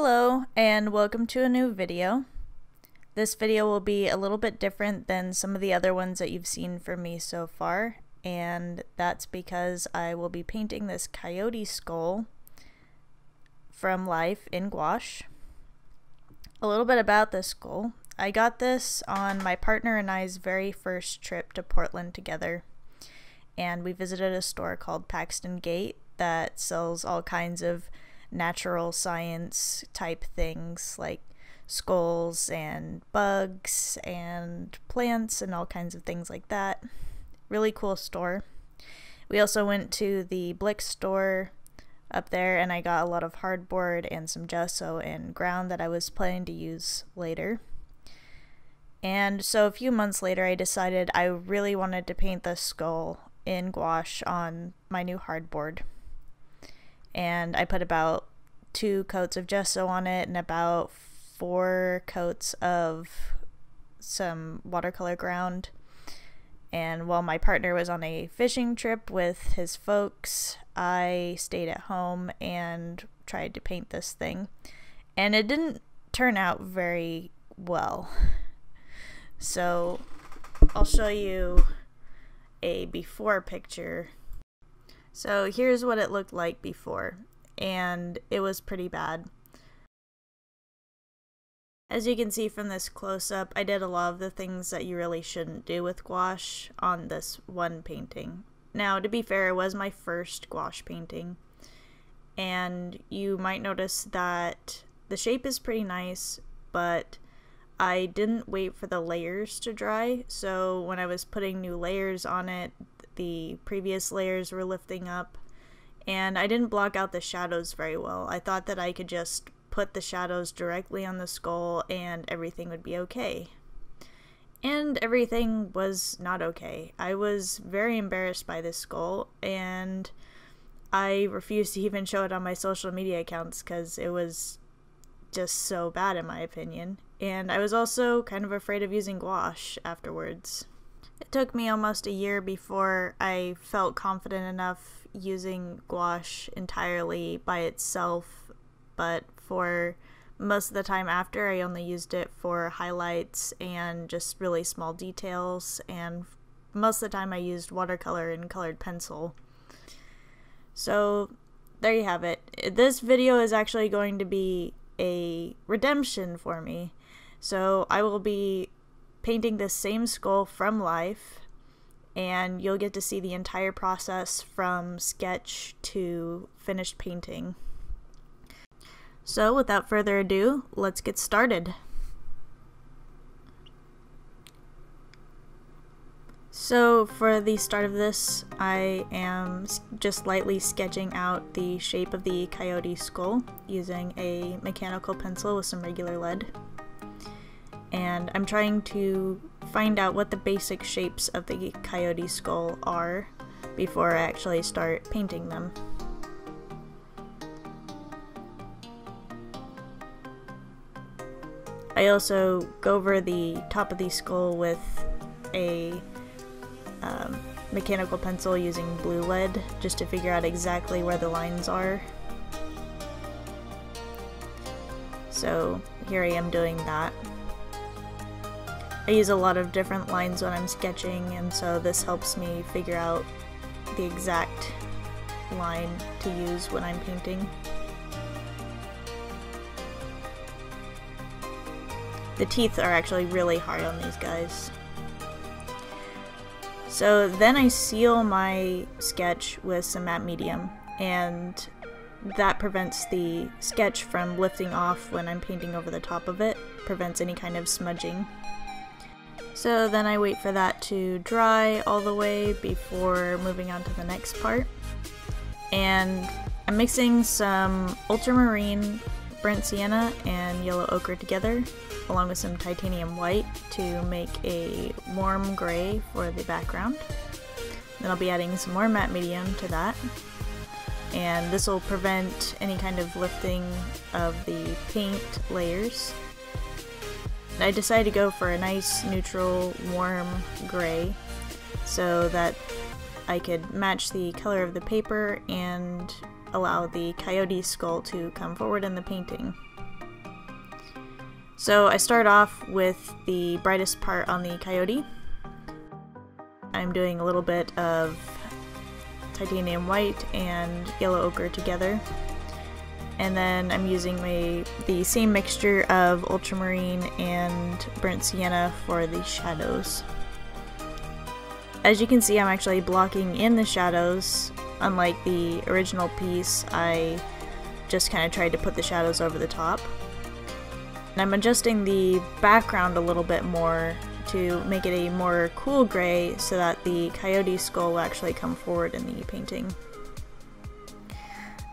Hello and welcome to a new video. This video will be a little bit different than some of the other ones that you've seen from me so far and that's because I will be painting this coyote skull from life in gouache. A little bit about this skull. I got this on my partner and I's very first trip to Portland together and we visited a store called Paxton Gate that sells all kinds of natural science type things like skulls and bugs and plants and all kinds of things like that. Really cool store. We also went to the Blick store up there and I got a lot of hardboard and some gesso and ground that I was planning to use later. And so a few months later I decided I really wanted to paint the skull in gouache on my new hardboard. And I put about two coats of gesso on it and about four coats of some watercolor ground. And while my partner was on a fishing trip with his folks, I stayed at home and tried to paint this thing. And it didn't turn out very well. So I'll show you a before picture. So here's what it looked like before, and it was pretty bad. As you can see from this close-up, I did a lot of the things that you really shouldn't do with gouache on this one painting. Now, to be fair, it was my first gouache painting, and you might notice that the shape is pretty nice, but I didn't wait for the layers to dry, so when I was putting new layers on it, the previous layers were lifting up, and I didn't block out the shadows very well. I thought that I could just put the shadows directly on the skull and everything would be okay. And everything was not okay. I was very embarrassed by this skull, and I refused to even show it on my social media accounts because it was just so bad in my opinion. And I was also kind of afraid of using gouache afterwards. It took me almost a year before I felt confident enough using gouache entirely by itself, but for most of the time after, I only used it for highlights and just really small details, and most of the time I used watercolor and colored pencil. So there you have it. This video is actually going to be a redemption for me. So I will be painting this same skull from life and you'll get to see the entire process from sketch to finished painting. So without further ado, let's get started. So for the start of this, I am just lightly sketching out the shape of the coyote skull using a mechanical pencil with some regular lead. And I'm trying to find out what the basic shapes of the coyote skull are before I actually start painting them. I also go over the top of the skull with a um, mechanical pencil using blue lead just to figure out exactly where the lines are. So here I am doing that. I use a lot of different lines when I'm sketching and so this helps me figure out the exact line to use when I'm painting. The teeth are actually really hard on these guys. So then I seal my sketch with some matte medium and that prevents the sketch from lifting off when I'm painting over the top of it, prevents any kind of smudging. So then I wait for that to dry all the way before moving on to the next part. And I'm mixing some ultramarine burnt sienna and yellow ochre together along with some titanium white to make a warm gray for the background. Then I'll be adding some more matte medium to that. And this will prevent any kind of lifting of the paint layers. I decided to go for a nice neutral warm gray so that I could match the color of the paper and allow the coyote skull to come forward in the painting. So I start off with the brightest part on the coyote. I'm doing a little bit of titanium white and yellow ochre together. And then I'm using my, the same mixture of ultramarine and burnt sienna for the shadows. As you can see, I'm actually blocking in the shadows. Unlike the original piece, I just kind of tried to put the shadows over the top. And I'm adjusting the background a little bit more to make it a more cool gray so that the coyote skull will actually come forward in the painting.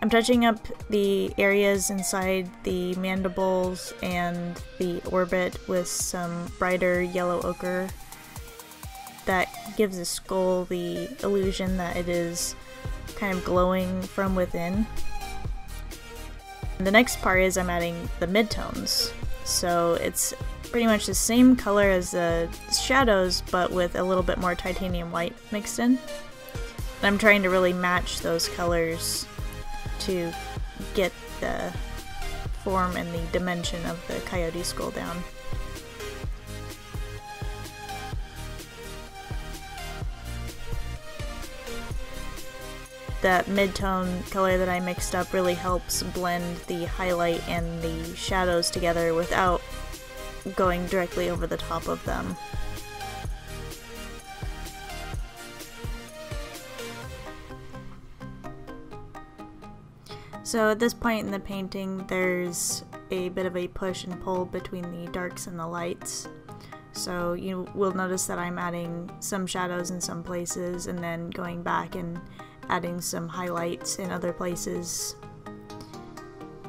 I'm touching up the areas inside the mandibles and the orbit with some brighter yellow ochre that gives the skull the illusion that it is kind of glowing from within. The next part is I'm adding the midtones. So it's pretty much the same color as the shadows, but with a little bit more titanium white mixed in. And I'm trying to really match those colors to get the form and the dimension of the coyote skull down. that mid-tone color that I mixed up really helps blend the highlight and the shadows together without going directly over the top of them. So at this point in the painting there's a bit of a push and pull between the darks and the lights. So you will notice that I'm adding some shadows in some places and then going back and adding some highlights in other places.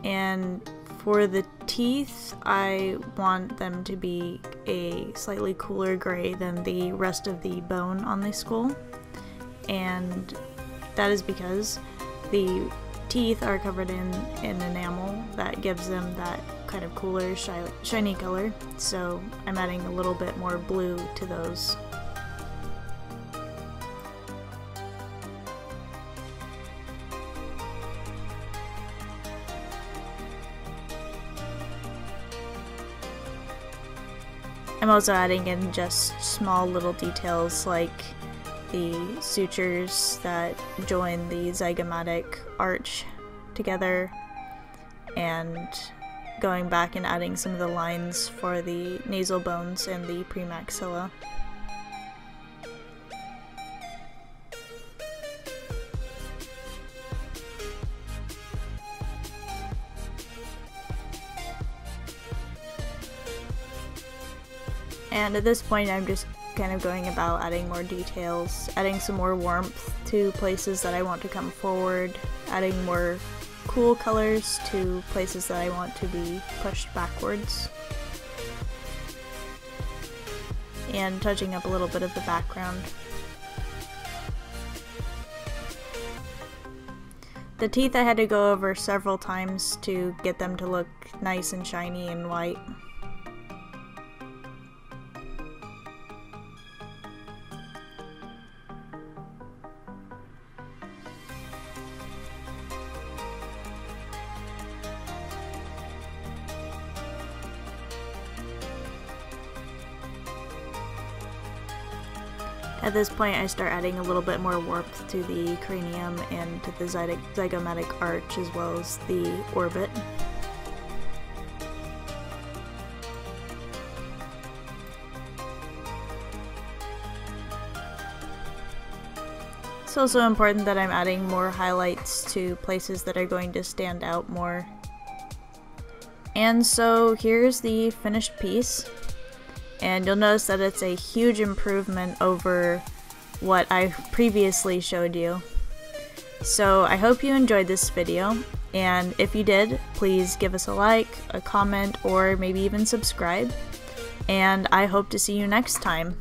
And for the teeth, I want them to be a slightly cooler gray than the rest of the bone on the skull. And that is because the teeth are covered in, in enamel that gives them that kind of cooler, shiny color. So I'm adding a little bit more blue to those. I'm also adding in just small little details like the sutures that join the zygomatic arch together and going back and adding some of the lines for the nasal bones and the premaxilla. And at this point I'm just kind of going about adding more details, adding some more warmth to places that I want to come forward, adding more cool colors to places that I want to be pushed backwards, and touching up a little bit of the background. The teeth I had to go over several times to get them to look nice and shiny and white. At this point I start adding a little bit more warmth to the cranium and to the zygomatic arch as well as the orbit. It's also important that I'm adding more highlights to places that are going to stand out more. And so here's the finished piece and you'll notice that it's a huge improvement over what I previously showed you. So I hope you enjoyed this video, and if you did, please give us a like, a comment, or maybe even subscribe, and I hope to see you next time.